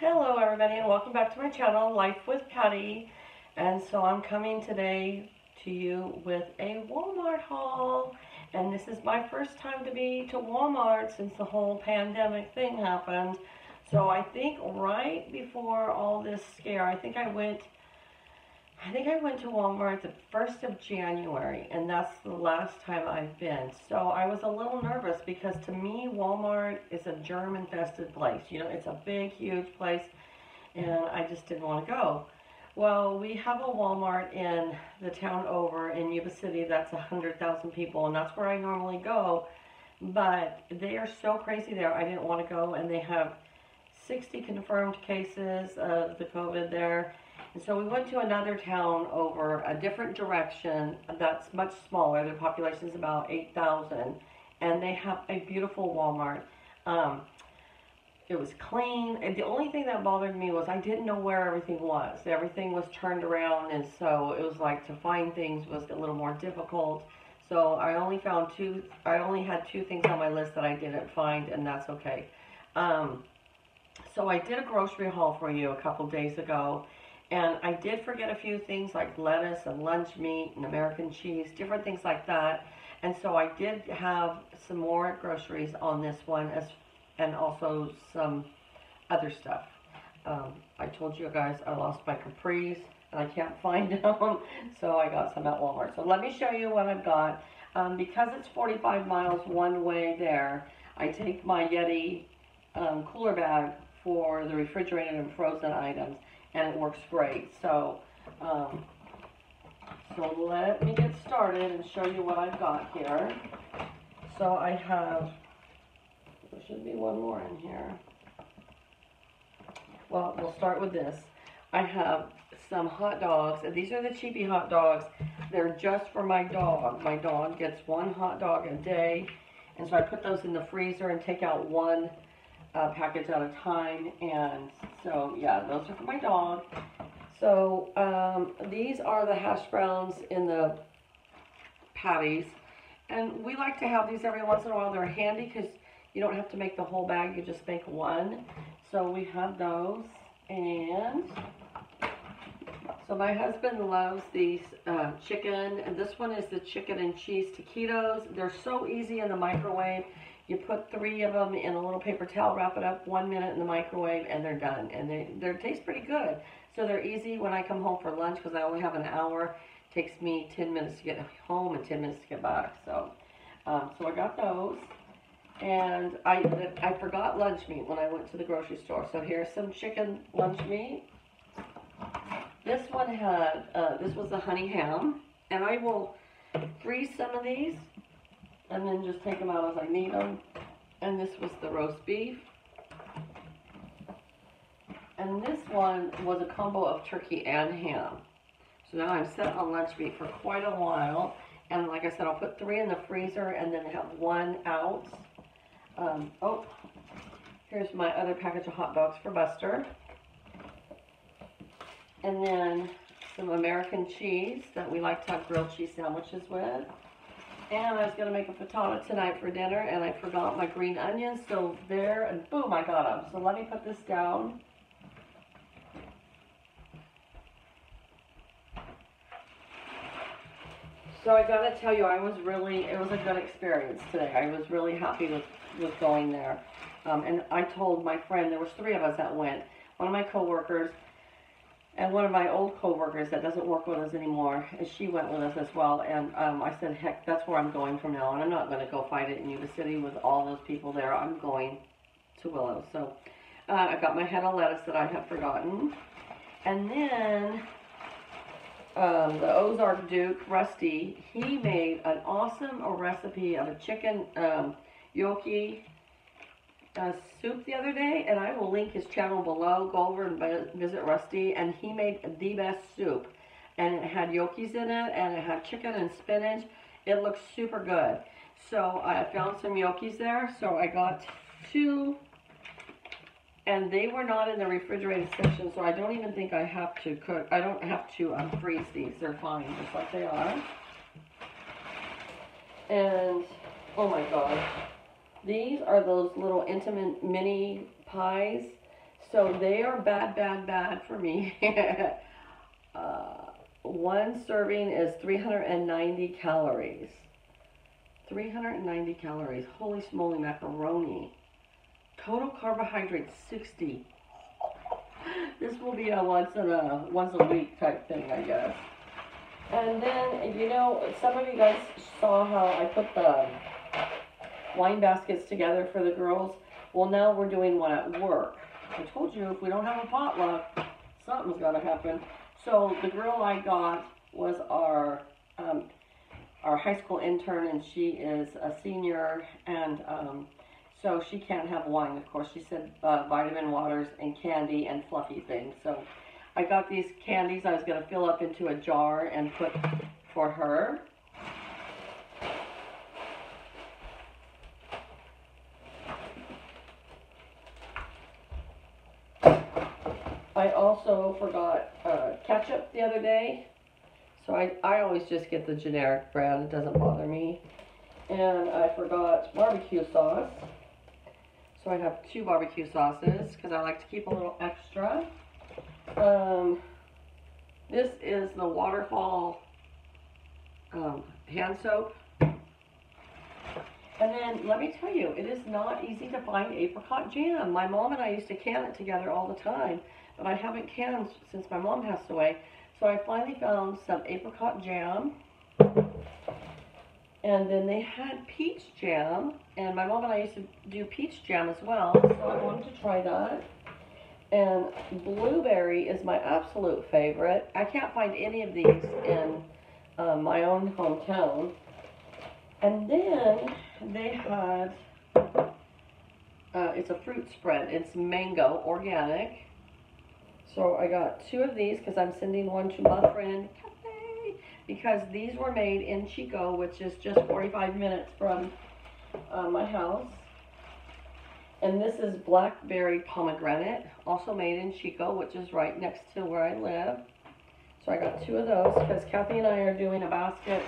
Hello everybody and welcome back to my channel, Life with Patti. And so I'm coming today to you with a Walmart haul. And this is my first time to be to Walmart since the whole pandemic thing happened. So I think right before all this scare, I think I went I think I went to Walmart the 1st of January, and that's the last time I've been. So I was a little nervous because to me, Walmart is a germ-infested place. You know, it's a big, huge place, and I just didn't want to go. Well, we have a Walmart in the town over in Yuba City that's 100,000 people, and that's where I normally go. But they are so crazy there, I didn't want to go, and they have 60 confirmed cases of the COVID there and so we went to another town over a different direction that's much smaller. Their population is about 8,000. And they have a beautiful Walmart. Um, it was clean. And the only thing that bothered me was I didn't know where everything was. Everything was turned around. And so it was like to find things was a little more difficult. So I only found two, I only had two things on my list that I didn't find. And that's okay. Um, so I did a grocery haul for you a couple days ago and I did forget a few things like lettuce and lunch meat and American cheese, different things like that. And so I did have some more groceries on this one as and also some other stuff. Um, I told you guys I lost my capris and I can't find them. So I got some at Walmart. So let me show you what I've got. Um, because it's 45 miles one way there, I take my Yeti um, cooler bag for the refrigerated and frozen items and it works great. So, um, so let me get started and show you what I've got here. So I have, there should be one more in here. Well, we'll start with this. I have some hot dogs, and these are the cheapy hot dogs. They're just for my dog. My dog gets one hot dog a day, and so I put those in the freezer and take out one uh, package at a time. And so, yeah, those are for my dog. So, um, these are the hash browns in the patties. And we like to have these every once in a while. They're handy because you don't have to make the whole bag. You just make one. So we have those. And so my husband loves these uh, chicken. And this one is the chicken and cheese taquitos. They're so easy in the microwave. You put three of them in a little paper towel, wrap it up one minute in the microwave, and they're done. And they they taste pretty good. So they're easy when I come home for lunch because I only have an hour. It takes me 10 minutes to get home and 10 minutes to get back. So, um, so I got those. And I, I forgot lunch meat when I went to the grocery store. So here's some chicken lunch meat. This one had, uh, this was the honey ham. And I will freeze some of these and then just take them out as I need them. And this was the roast beef. And this one was a combo of turkey and ham. So now I'm set on lunch meat for quite a while. And like I said, I'll put three in the freezer and then have one out. Um, oh, here's my other package of hot dogs for Buster. And then some American cheese that we like to have grilled cheese sandwiches with. And I was going to make a frittata tonight for dinner, and I forgot my green onions, still there, and boom, I got them. So let me put this down. So I got to tell you, I was really, it was a good experience today. I was really happy with, with going there. Um, and I told my friend, there was three of us that went. One of my coworkers, and one of my old coworkers that doesn't work with us anymore, and she went with us as well. And um, I said, heck, that's where I'm going from now on. I'm not going to go fight it in Yuba City with all those people there. I'm going to Willow. So uh, I got my head of lettuce that I have forgotten. And then um, the Ozark Duke, Rusty, he made an awesome recipe of a chicken um, gnocchi uh, soup the other day, and I will link his channel below. Go over and visit Rusty, and he made the best soup. And it had gnocchis in it, and it had chicken and spinach. It looks super good. So I found some gnocchis there, so I got two, and they were not in the refrigerated section, so I don't even think I have to cook. I don't have to um, freeze these. They're fine, just like they are. And, oh my god, these are those little Entenmann's mini pies. So they are bad, bad, bad for me. uh, one serving is 390 calories. 390 calories. Holy smoly macaroni. Total carbohydrates 60. This will be a once in a once a week type thing, I guess. And then you know, some of you guys saw how I put the wine baskets together for the girls. Well, now we're doing one at work. I told you if we don't have a potluck, something's gonna happen. So the girl I got was our um, our high school intern, and she is a senior, and um, so she can't have wine. Of course, she said uh, vitamin waters and candy and fluffy things. So I got these candies. I was going to fill up into a jar and put for her. I also forgot uh, ketchup the other day. So I, I always just get the generic brand. It doesn't bother me. And I forgot barbecue sauce. So I have two barbecue sauces because I like to keep a little extra. Um, this is the Waterfall um, hand soap. And then let me tell you, it is not easy to find apricot jam. My mom and I used to can it together all the time, but I haven't canned since my mom passed away. So I finally found some apricot jam. And then they had peach jam, and my mom and I used to do peach jam as well, so I wanted to try that. And blueberry is my absolute favorite. I can't find any of these in uh, my own hometown. And then they had, uh, it's a fruit spread. It's mango, organic. So I got two of these because I'm sending one to my friend Kathy because these were made in Chico, which is just 45 minutes from uh, my house. And this is blackberry pomegranate, also made in Chico, which is right next to where I live. So I got two of those because Kathy and I are doing a basket.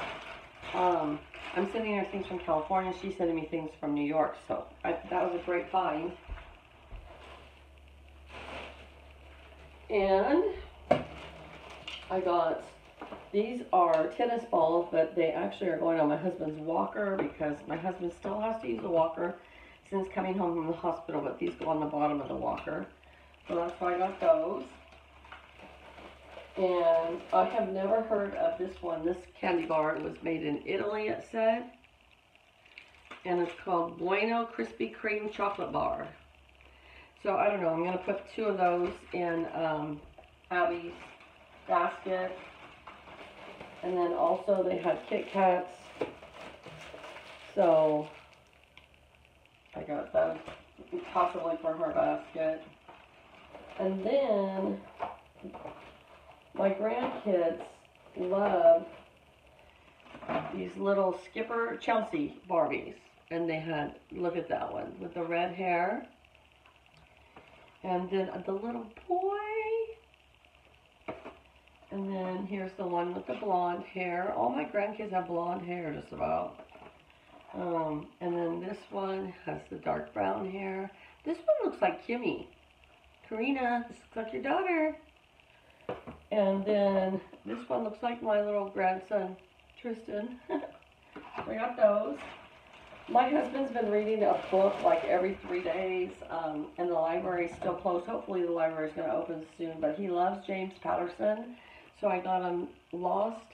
Um, I'm sending her things from California. She's sending me things from New York. So I, that was a great find. And I got, these are tennis balls, but they actually are going on my husband's walker because my husband still has to use a walker since coming home from the hospital, but these go on the bottom of the walker. So that's why I got those. And I have never heard of this one. This candy bar was made in Italy, it said. And it's called Bueno Krispy Kreme Chocolate Bar. So I don't know, I'm going to put two of those in um, Abby's basket. And then also they had Kit Kats. So I got those possibly for her basket. And then my grandkids love these little Skipper Chelsea Barbies. And they had, look at that one, with the red hair. And then the little boy. And then here's the one with the blonde hair. All my grandkids have blonde hair just about. Um, and then this one has the dark brown hair. This one looks like Kimmy. Karina, this looks like your daughter. And then this one looks like my little grandson, Tristan. I got those. My husband's been reading a book like every three days, um, and the library's still closed. Hopefully the library's going to open soon, but he loves James Patterson. So I got him Lost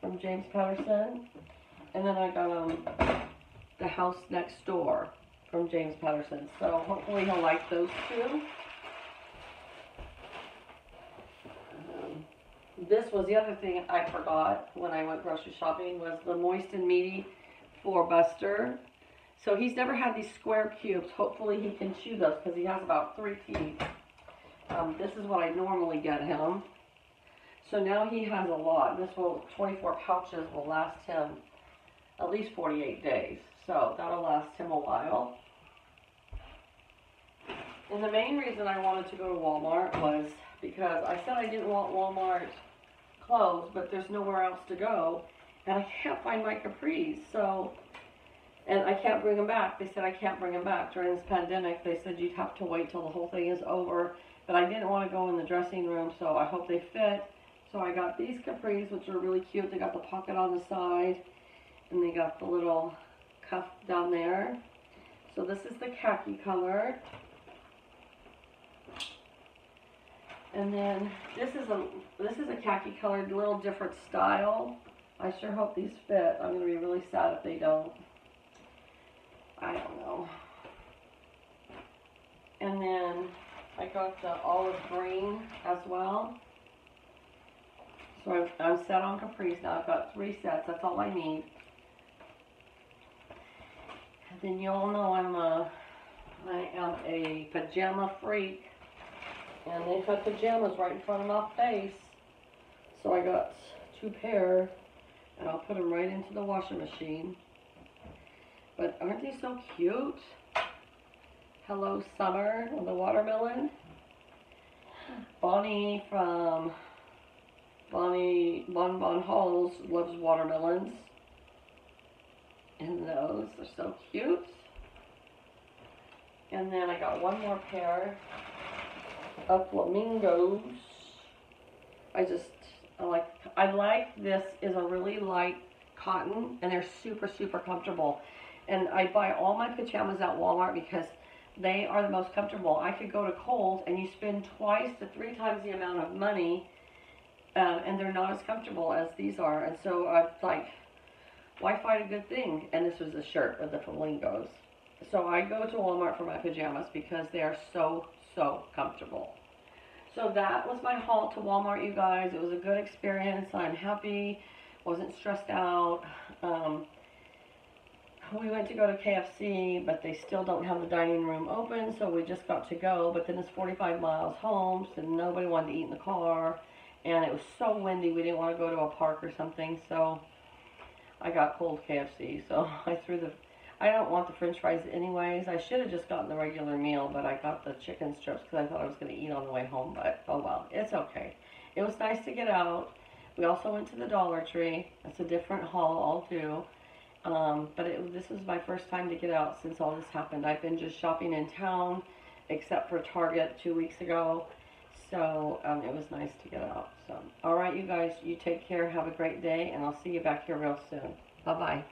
from James Patterson. And then I got him The House Next Door from James Patterson. So hopefully he'll like those two. Um, this was the other thing I forgot when I went grocery shopping was the moist and meaty for Buster. So he's never had these square cubes. Hopefully he can chew those because he has about three teeth. Um, this is what I normally get him. So now he has a lot. This will 24 pouches will last him at least 48 days. So that'll last him a while. And the main reason I wanted to go to Walmart was because I said I didn't want Walmart closed, but there's nowhere else to go. And I can't find my capris. So, and I can't bring them back. They said I can't bring them back. During this pandemic, they said you'd have to wait till the whole thing is over but I didn't want to go in the dressing room, so I hope they fit. So I got these capris, which are really cute. They got the pocket on the side, and they got the little cuff down there. So this is the khaki color. And then this is a this is a khaki colored, little different style. I sure hope these fit. I'm gonna be really sad if they don't. I don't know. And then I got the olive green as well. So I'm, I'm set on capris now. I've got three sets. That's all I need. And then you all know I'm a, I am a pajama freak. And they've pajamas right in front of my face. So I got two pair. And I'll put them right into the washing machine. But aren't they so cute? Hello Summer of the watermelon. Bonnie from Bonnie Bon Bon Halls loves watermelons. And those are so cute. And then I got one more pair of flamingos. I just I like I like this is a really light cotton and they're super super comfortable. And I buy all my pajamas at Walmart because they are the most comfortable. I could go to Kohl's and you spend twice to three times the amount of money, um, and they're not as comfortable as these are. And so I was like, why fight a good thing? And this was a shirt with the flamingos. So I go to Walmart for my pajamas because they are so, so comfortable. So that was my haul to Walmart, you guys. It was a good experience. I'm happy. Wasn't stressed out. Um, we went to go to KFC, but they still don't have the dining room open, so we just got to go. But then it's 45 miles home, so nobody wanted to eat in the car, and it was so windy, we didn't want to go to a park or something, so I got cold KFC. So I threw the, I don't want the french fries anyways. I should have just gotten the regular meal, but I got the chicken strips because I thought I was going to eat on the way home, but oh well, it's okay. It was nice to get out. We also went to the Dollar Tree. That's a different haul, I'll do. Um, but it, this was my first time to get out since all this happened. I've been just shopping in town, except for Target two weeks ago. So um, it was nice to get out. So, all right, you guys, you take care. Have a great day, and I'll see you back here real soon. Bye bye.